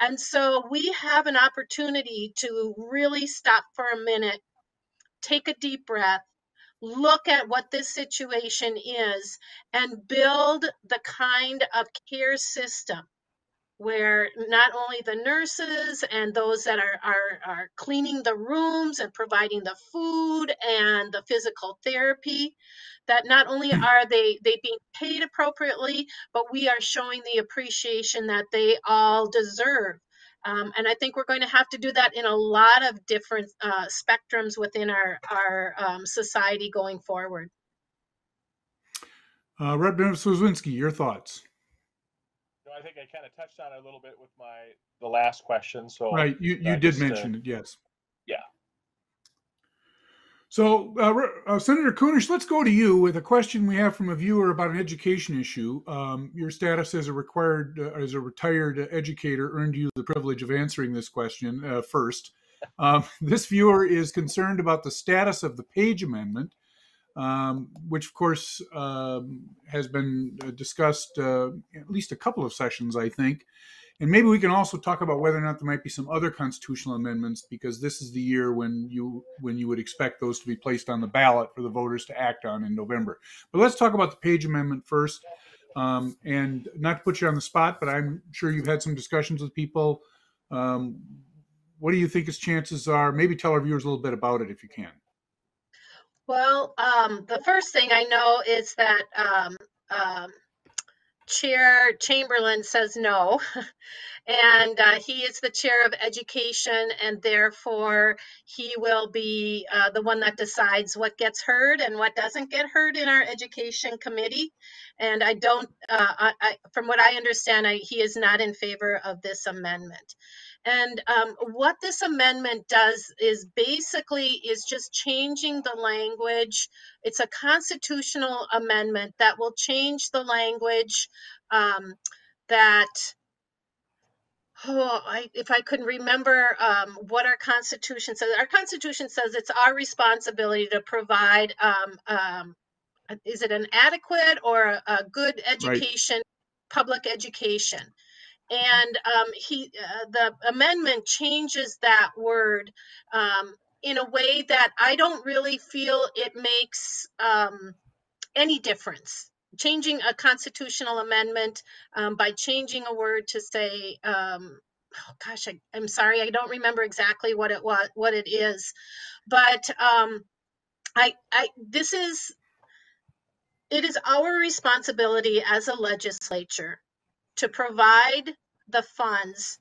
And so we have an opportunity to really stop for a minute, take a deep breath, look at what this situation is, and build the kind of care system where not only the nurses and those that are, are, are cleaning the rooms and providing the food and the physical therapy that not only are they they being paid appropriately but we are showing the appreciation that they all deserve Um, and I think we're going to have to do that in a lot of different uh, spectrums within our, our um, society going forward. Uh, Representative Swedzinski, your thoughts? I think I kind of touched on it a little bit with my the last question. So right, you you did mention uh, it, yes. Yeah. So, uh, uh, Senator Kunesh, let's go to you with a question we have from a viewer about an education issue. Um, your status as a required, uh, as a retired educator, earned you the privilege of answering this question uh, first. Um, this viewer is concerned about the status of the Page Amendment um, which of course um, has been uh, discussed uh, at least a couple of sessions, I think. And maybe we can also talk about whether or not there might be some other constitutional amendments, because this is the year when you when you would expect those to be placed on the ballot for the voters to act on in November. But let's talk about the Page Amendment first. Um, and not to put you on the spot, but I'm sure you've had some discussions with people. Um, what do you think its chances are? Maybe tell our viewers a little bit about it if you can. Well, um, the first thing I know is that um, um, Chair Chamberlain says no, and uh, he is the chair of education, and therefore he will be uh, the one that decides what gets heard and what doesn't get heard in our education committee. And I don't, uh, I, I, from what I understand, I, he is not in favor of this amendment. And um, what this amendment does is basically is just changing the language. It's a constitutional amendment that will change the language um, that. Oh, I, if I could remember um, what our Constitution says, our Constitution says it's our responsibility to provide. Um, um, is it an adequate or a, a good education, right. public education? and um, he uh, the amendment changes that word um, in a way that I don't really feel it makes um, any difference. Changing a constitutional amendment um, by changing a word to say, um, oh gosh, I, am sorry, I don't remember exactly what it was, what it is, but um, I, I, this is, it is our responsibility as a legislature to provide the funds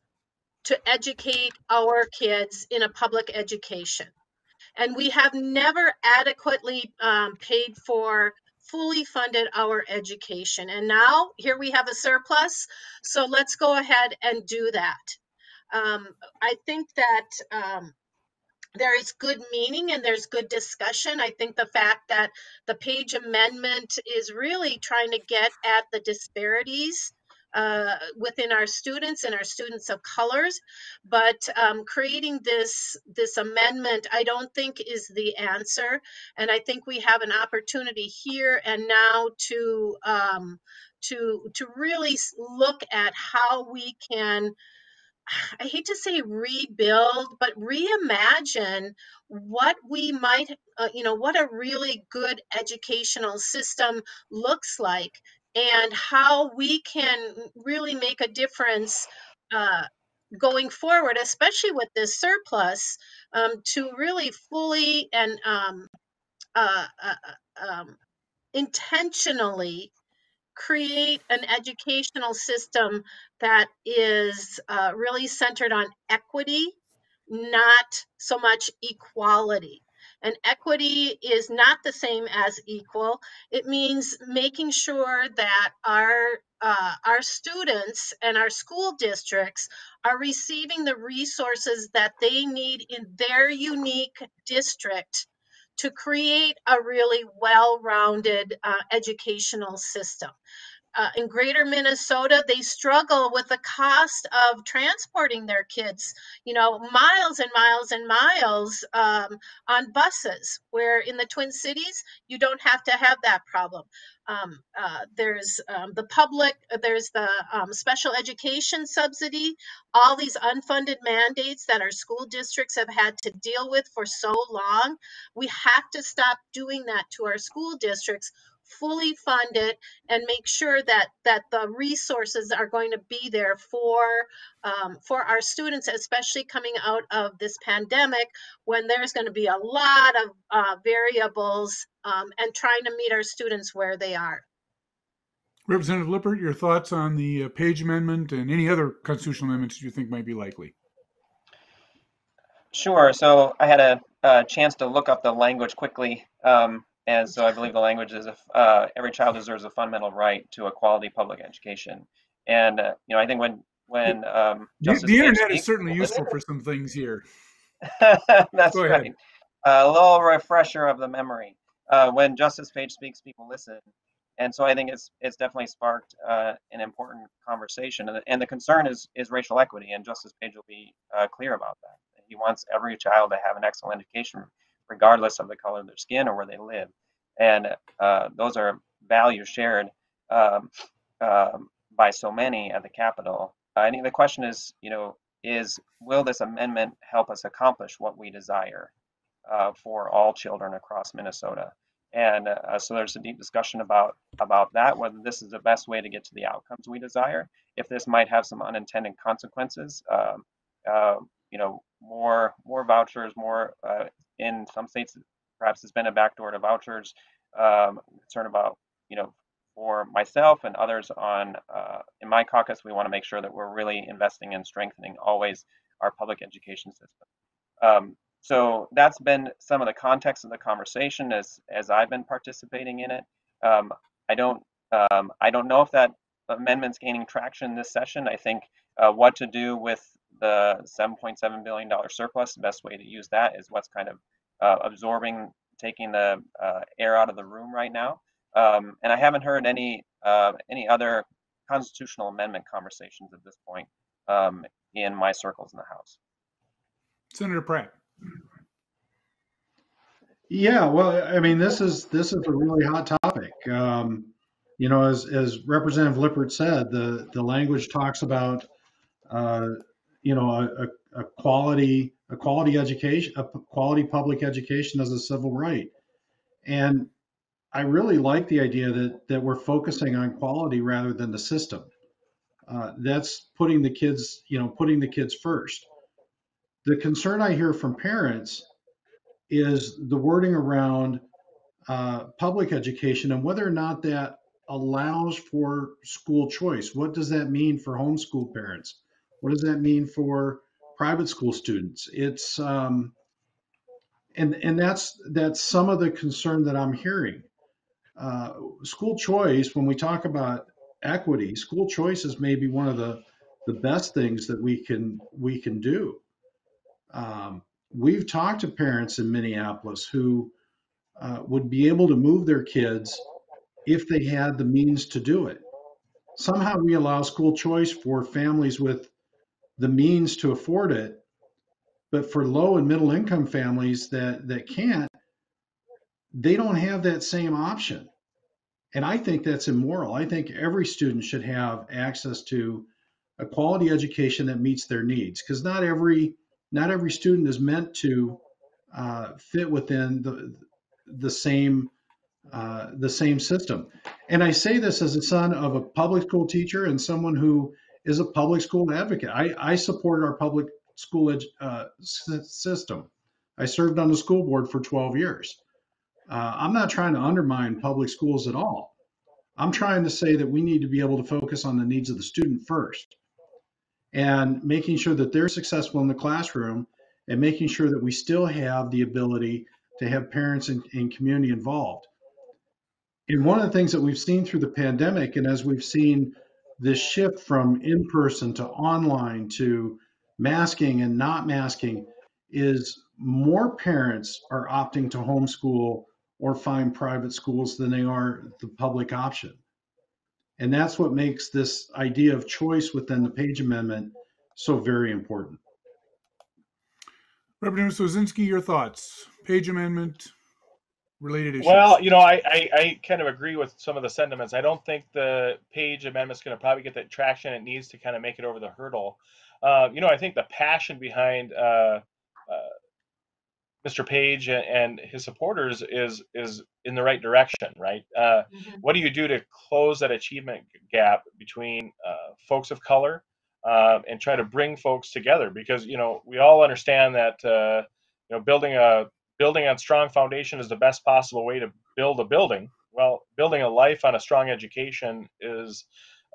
to educate our kids in a public education. And we have never adequately um, paid for, fully funded our education. And now here we have a surplus. So let's go ahead and do that. Um, I think that um, there is good meaning and there's good discussion. I think the fact that the Page Amendment is really trying to get at the disparities uh, within our students and our students of colors. But um, creating this this amendment, I don't think is the answer. And I think we have an opportunity here and now to um, to to really look at how we can I hate to say rebuild, but reimagine what we might, uh, you know, what a really good educational system looks like and how we can really make a difference uh, going forward, especially with this surplus, um, to really fully and um, uh, uh, uh um, intentionally create an educational system that is uh, really centered on equity, not so much equality. And equity is not the same as equal. It means making sure that our uh, our students and our school districts are receiving the resources that they need in their unique district to create a really well-rounded uh, educational system uh, in greater Minnesota, they struggle with the cost of transporting their kids, you know, miles and miles and miles um, on buses, where in the Twin Cities, you don't have to have that problem. Um, uh, there's um, the public, there's the um, special education subsidy, all these unfunded mandates that our school districts have had to deal with for so long. We have to stop doing that to our school districts fully fund it and make sure that that the resources are going to be there for um, for our students especially coming out of this pandemic when there's going to be a lot of uh, variables um, and trying to meet our students where they are Representative Lippert, your thoughts on the uh, Page Amendment and any other constitutional amendments you think might be likely? Sure. So I had a, a chance to look up the language quickly. Um, and so I believe the language is uh, every child deserves a fundamental right to a quality public education. And uh, you know, I think when when um, the, the internet is certainly useful for some things here. That's right. Uh, a little refresher of the memory. Uh, when Justice Page speaks, people listen, and so I think it's it's definitely sparked uh, an important conversation. And the, and the, concern is is racial equity, and Justice Page will be uh, clear about that. He wants every child to have an excellent education, regardless of the color of their skin or where they live, and uh, those are values shared um, um, by so many at the Capitol. I think the question is, you know, is will this amendment help us accomplish what we desire uh, for all children across Minnesota? And uh, so there's a deep discussion about about that, whether this is the best way to get to the outcomes we desire, if this might have some unintended consequences. Uh, you know, more more vouchers, more uh, in some states, perhaps it's been a backdoor to vouchers. Um, concern about you know for myself and others on uh, in my caucus, we want to make sure that we're really investing in strengthening always our public education system. Um, so that's been some of the context of the conversation as as I've been participating in it. Um, I don't um, I don't know if that amendment's gaining traction this session. I think uh, what to do with the 7.7 billion dollar surplus, the best way to use that is what's kind of uh, absorbing, taking the uh, air out of the room right now. Um, and I haven't heard any uh, any other constitutional amendment conversations at this point um, in my circles in the House. Senator Pratt. Yeah, well, I mean, this is this is a really hot topic. Um, you know, as as Representative Lippert said, the the language talks about uh, you know a, a, quality a quality education a quality public education as a civil right, and I really like the idea that that we're focusing on quality rather than the system. Uh, that's putting the kids, you know, putting the kids first. The concern I hear from parents is the wording around uh, public education and whether or not that allows for school choice. What does that mean for homeschool parents? What does that mean for private school students? It's um, and and that's that's some of the concern that I'm hearing uh, school choice, when we talk about equity, school choice is maybe one of the the best things that we can we can do. Um, we've talked to parents in Minneapolis who uh, would be able to move their kids if they had the means to do it. Somehow we allow school choice for families with the means to afford it, but for low and middle income families that that can't, they don't have that same option. And I think that's immoral. I think every student should have access to a quality education that meets their needs because not every not every student is meant to uh, fit within the the same uh, the same system. And I say this as a son of a public school teacher and someone who is a public school advocate. I, I support our public school uh, system. I served on the school board for 12 years. Uh, I'm not trying to undermine public schools at all. I'm trying to say that we need to be able to focus on the needs of the student first and making sure that they're successful in the classroom and making sure that we still have the ability to have parents and, and community involved. And one of the things that we've seen through the pandemic, and as we've seen this shift from in person to online to masking and not masking, is more parents are opting to homeschool or find private schools than they are the public option. And that's what makes this idea of choice within the Page Amendment so very important. Representative Swedzinski, your thoughts? Page Amendment related issues. Well, you know, I, I, I, kind of agree with some of the sentiments. I don't think the Page Amendment is going to probably get the traction it needs to kind of make it over the hurdle. Uh, you know, I think the passion behind uh, uh, Mr. Page and his supporters is is in the right direction, right? Uh, mm-hmm. What do you do to close that achievement gap between uh, folks of color uh, and try to bring folks together? Because you know we all understand that uh, you know building a building on strong foundation is the best possible way to build a building, Well, building a life on a strong education is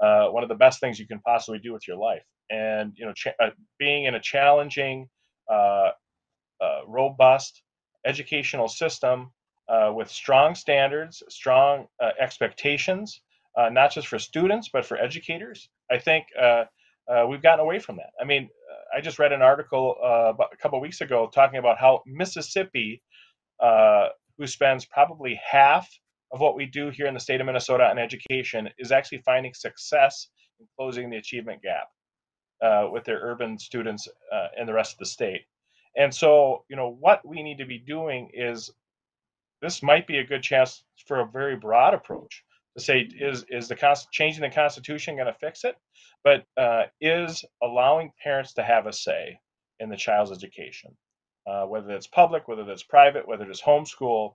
uh, one of the best things you can possibly do with your life. And you know, ch- uh, being in a challenging, uh, uh robust educational system uh, with strong standards, strong uh, expectations, not just for students but for educators, I think we've gotten away from that. I mean, I just read an article a couple weeks ago talking about how Mississippi, who spends probably half of what we do here in the state of Minnesota on education is actually finding success in closing the achievement gap uh, with their urban students uh, and the rest of the state. And so, you know, what we need to be doing is this might be a good chance for a very broad approach to say is is the changing the Constitution going to fix it? But uh, is allowing parents to have a say in the child's education, uh, whether it's public, whether it's private, whether it's homeschool,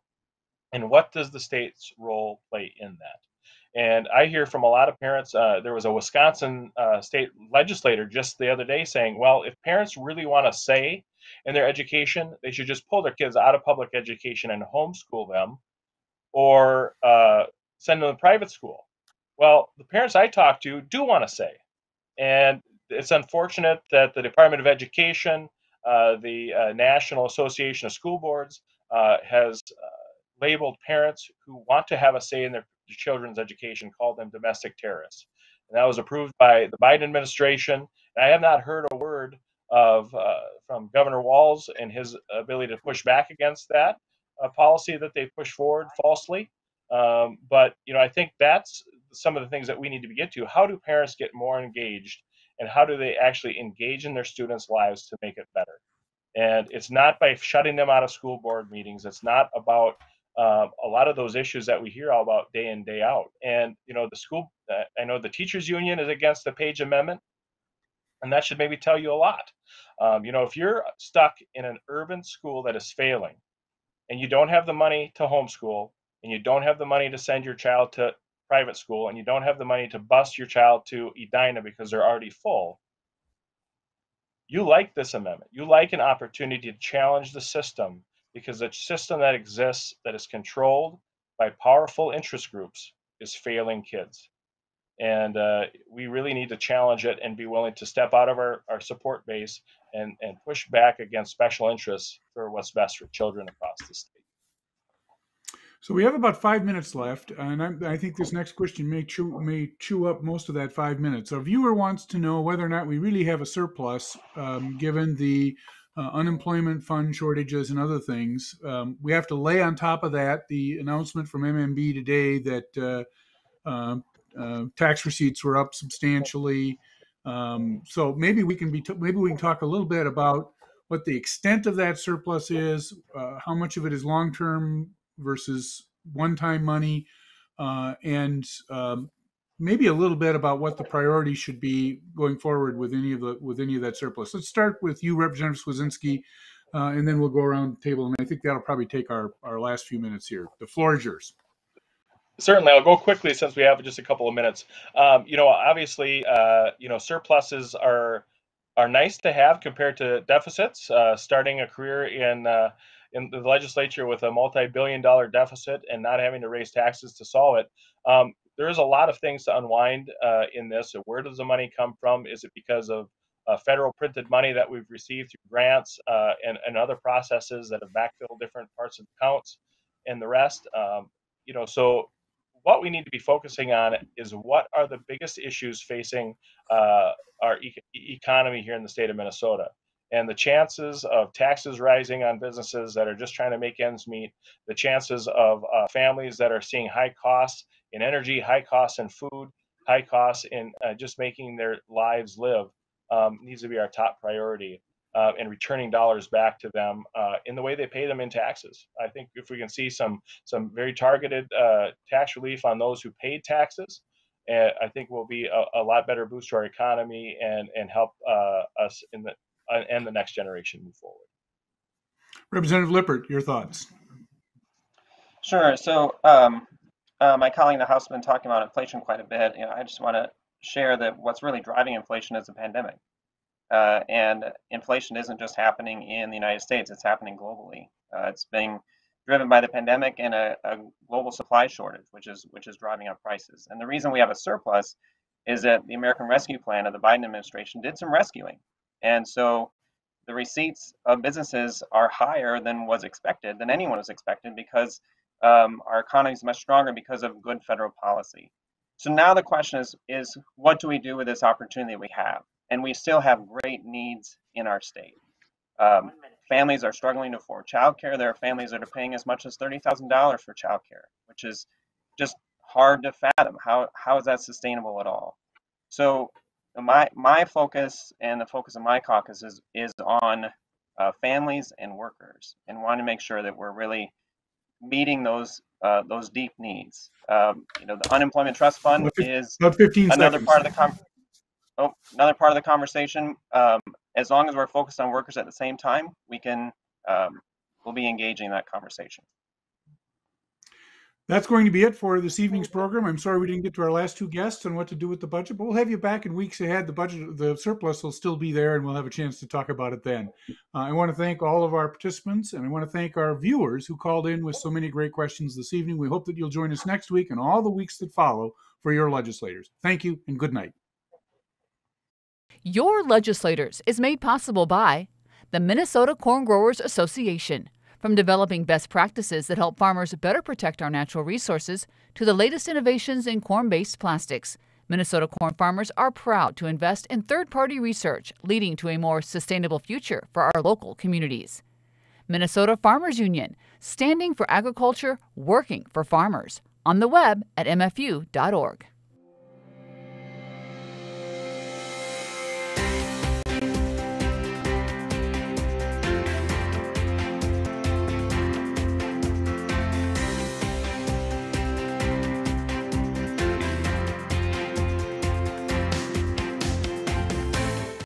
and what does the state's role play in that? And I hear from a lot of parents. Uh, there was a Wisconsin uh, state legislator just the other day saying, well, if parents really want to say in their education, they should just pull their kids out of public education and homeschool them or uh, send them to private school. Well, the parents I talk to do want to say. And it's unfortunate that the Department of Education, uh, the uh, National Association of School Boards, uh, has labeled parents who want to have a say in their children's education, called them domestic terrorists. And that was approved by the Biden administration. And I have not heard a word of uh, from Governor Walz and his ability to push back against that uh, policy that they pushed forward falsely. Um, but you know, I think that's some of the things that we need to get to. How do parents get more engaged, and how do they actually engage in their students' lives to make it better? And it's not by shutting them out of school board meetings. It's not about uh, a lot of those issues that we hear all about day in day out. And you know, the school, uh, I know the teachers union is against the Page Amendment, and that should maybe tell you a lot. Um, you know, if you're stuck in an urban school that is failing, and you don't have the money to homeschool, and you don't have the money to send your child to private school, and you don't have the money to bus your child to Edina because they're already full, you like this amendment. You like an opportunity to challenge the system because the system that exists that is controlled by powerful interest groups is failing kids. And uh, we really need to challenge it and be willing to step out of our, our support base and, and push back against special interests for what's best for children across the state. So we have about five minutes left, and I, I, think this next question may chew, may chew up most of that five minutes. A viewer wants to know whether or not we really have a surplus, um, given the uh, unemployment fund shortages and other things. Um, we have to lay on top of that the announcement from MMB today that uh, uh, uh, tax receipts were up substantially. Um, so maybe we can be maybe we can talk a little bit about what the extent of that surplus is, uh, how much of it is long term versus one time money, uh, and um, maybe a little bit about what the priority should be going forward with any of the with any of that surplus. Let's start with you, Representative Swedzinski, uh, and then we'll go around the table. And I think that'll probably take our our last few minutes here. The floor is yours. Certainly, I'll go quickly since we have just a couple of minutes. Um, you know, obviously, uh, you know, surpluses are are nice to have compared to deficits. Uh, starting a career in uh, in the legislature with a multi-billion dollar deficit and not having to raise taxes to solve it um, there is a lot of things to unwind uh, in this. Where does the money come from? Is it because of uh, federal printed money that we've received through grants uh, and, and other processes that have backfilled different parts of accounts and the rest? Um, you know, so what we need to be focusing on is what are the biggest issues facing uh, our e- economy here in the state of Minnesota. And the chances of taxes rising on businesses that are just trying to make ends meet, the chances of uh, families that are seeing high costs in energy, high costs in food, high costs in uh, just making their lives live um, needs to be our top priority. Uh, and returning dollars back to them uh, in the way they pay them in taxes. I think if we can see some some very targeted uh, tax relief on those who paid taxes, uh, I think will be a, a, lot better boost to our economy and and help uh, us in the and the next generation move forward. Representative Lippert, your thoughts? Sure. So um, uh, my colleague in the House has been talking about inflation quite a bit. You know, I just want to share that what's really driving inflation is the pandemic. Uh, and inflation isn't just happening in the United States, it's happening globally. Uh, it's being driven by the pandemic and a, a global supply shortage, which is which is driving up prices. And the reason we have a surplus is that the American Rescue Plan of the Biden administration did some rescuing, and so the receipts of businesses are higher than was expected, than anyone was expected, because um, our economy is much stronger because of good federal policy. So now the question is, is what do we do with this opportunity we have? And we still have great needs in our state. Um, families are struggling to afford childcare. There are families that are paying as much as $30,000 for childcare, which is just hard to fathom. How, how is that sustainable at all? So my my focus and the focus of my caucus is is on uh, families and workers, and want to make sure that we're really meeting those uh, those deep needs. Um, you know, the unemployment trust fund is another seconds. part of the com- oh, another part of the conversation. Um, as long as we're focused on workers at the same time, we can um, we'll be engaging that conversation. That's going to be it for this evening's program. I'm sorry we didn't get to our last two guests on what to do with the budget, but we'll have you back in weeks ahead. The budget, the surplus will still be there, and we'll have a chance to talk about it then. Uh, I want to thank all of our participants, and I want to thank our viewers who called in with so many great questions this evening. We hope that you'll join us next week and all the weeks that follow for your legislators. Thank you, and good night. Your Legislators is made possible by the Minnesota Corn Growers Association. From developing best practices that help farmers better protect our natural resources to the latest innovations in corn based plastics, Minnesota corn farmers are proud to invest in third party research leading to a more sustainable future for our local communities. Minnesota Farmers Union, standing for agriculture, working for farmers. On the web at mfu.org.